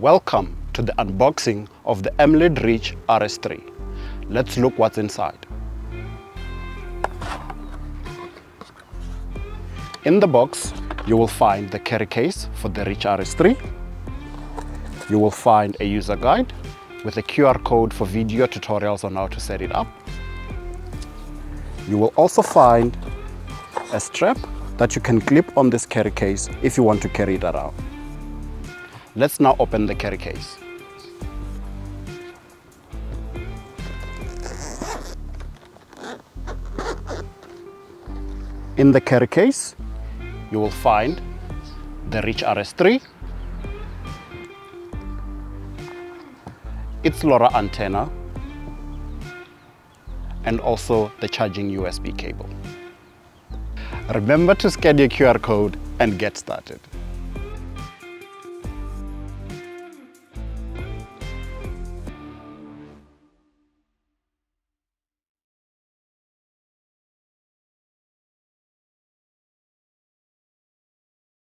Welcome to the unboxing of the Emlid Reach RS3. Let's look what's inside. In the box, you will find the carry case for the Reach RS3. You will find a user guide with a QR code for video tutorials on how to set it up. You will also find a strap that you can clip on this carry case if you want to carry it around. Let's now open the carry case. In the carry case, you will find the Reach RS3, its LoRa antenna, and also the charging USB cable. Remember to scan your QR code and get started.